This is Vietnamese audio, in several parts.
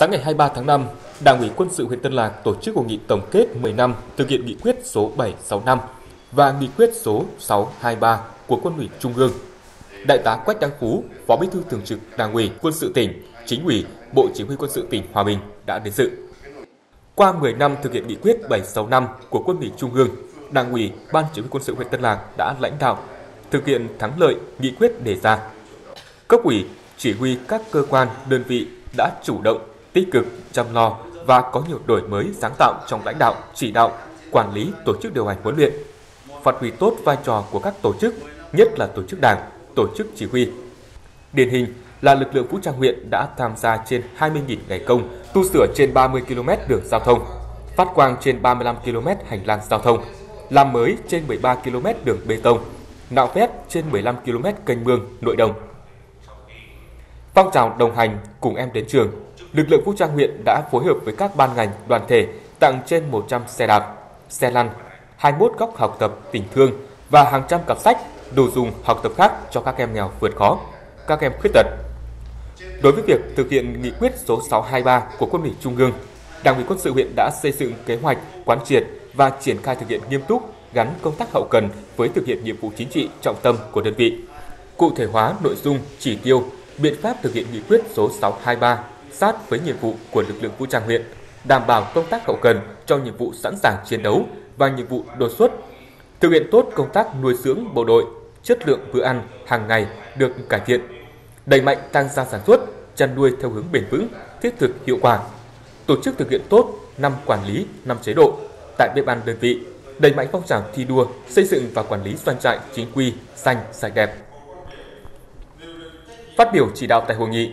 Sáng ngày 23 tháng 5, Đảng ủy quân sự huyện Tân Lạc tổ chức hội nghị tổng kết 10 năm thực hiện nghị quyết số 765 và nghị quyết số 623 của Quân ủy Trung ương. Đại tá Quách Đăng Phú, Phó Bí thư Thường trực Đảng ủy Quân sự tỉnh, Chính ủy, Bộ Chỉ huy Quân sự tỉnh Hòa Bình đã đến dự. Qua 10 năm thực hiện nghị quyết 765 của Quân ủy Trung ương, Đảng ủy, Ban Chỉ huy Quân sự huyện Tân Lạc đã lãnh đạo thực hiện thắng lợi nghị quyết đề ra. Cấp ủy, chỉ huy các cơ quan, đơn vị đã chủ động, tích cực chăm lo và có nhiều đổi mới sáng tạo trong lãnh đạo, chỉ đạo, quản lý tổ chức điều hành huấn luyện, phát huy tốt vai trò của các tổ chức, nhất là tổ chức đảng, tổ chức chỉ huy. Điển hình là lực lượng vũ trang huyện đã tham gia trên 20.000 ngày công, tu sửa trên 30 km đường giao thông, phát quang trên 35 km hành lang giao thông, làm mới trên 13 km đường bê tông, nạo vét trên 15 km kênh mương nội đồng. Phong trào đồng hành cùng em đến trường, lực lượng vũ trang huyện đã phối hợp với các ban ngành, đoàn thể tặng trên 100 xe đạp, xe lăn, 21 góc học tập tình thương và hàng trăm cặp sách, đồ dùng học tập khác cho các em nghèo vượt khó, các em khuyết tật. Đối với việc thực hiện nghị quyết số 623 của Quân ủy Trung ương, Đảng ủy quân sự huyện đã xây dựng kế hoạch quán triệt và triển khai thực hiện nghiêm túc gắn công tác hậu cần với thực hiện nhiệm vụ chính trị trọng tâm của đơn vị. Cụ thể hóa nội dung, chỉ tiêu, biện pháp thực hiện nghị quyết số 623 sát với nhiệm vụ của lực lượng vũ trang huyện, đảm bảo công tác hậu cần cho nhiệm vụ sẵn sàng chiến đấu và nhiệm vụ đột xuất, thực hiện tốt công tác nuôi dưỡng bộ đội, chất lượng bữa ăn hàng ngày được cải thiện, đẩy mạnh tăng gia sản xuất, chăn nuôi theo hướng bền vững, thiết thực hiệu quả, tổ chức thực hiện tốt năm quản lý, năm chế độ tại bếp ăn đơn vị, đẩy mạnh phong trào thi đua, xây dựng và quản lý doanh trại chính quy, xanh, sạch đẹp. Phát biểu chỉ đạo tại hội nghị,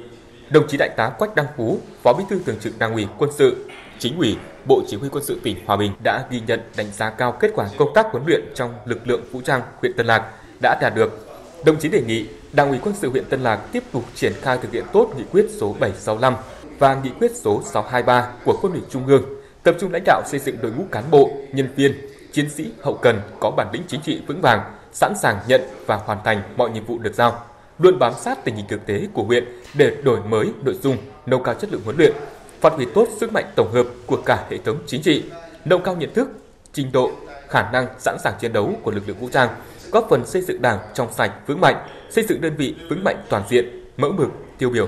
đồng chí đại tá Quách Đăng Phú, Phó Bí thư Thường trực Đảng ủy Quân sự, Chính ủy, Bộ Chỉ huy Quân sự tỉnh Hòa Bình đã ghi nhận đánh giá cao kết quả công tác huấn luyện trong lực lượng vũ trang huyện Tân Lạc đã đạt được. Đồng chí đề nghị Đảng ủy Quân sự huyện Tân Lạc tiếp tục triển khai thực hiện tốt nghị quyết số 765 và nghị quyết số 623 của Quân ủy Trung ương, tập trung lãnh đạo xây dựng đội ngũ cán bộ, nhân viên, chiến sĩ hậu cần có bản lĩnh chính trị vững vàng, sẵn sàng nhận và hoàn thành mọi nhiệm vụ được giao luôn bám sát tình hình thực tế của huyện để đổi mới nội dung, nâng cao chất lượng huấn luyện, phát huy tốt sức mạnh tổng hợp của cả hệ thống chính trị, nâng cao nhận thức, trình độ, khả năng sẵn sàng chiến đấu của lực lượng vũ trang, góp phần xây dựng Đảng trong sạch vững mạnh, xây dựng đơn vị vững mạnh toàn diện, mẫu mực, tiêu biểu.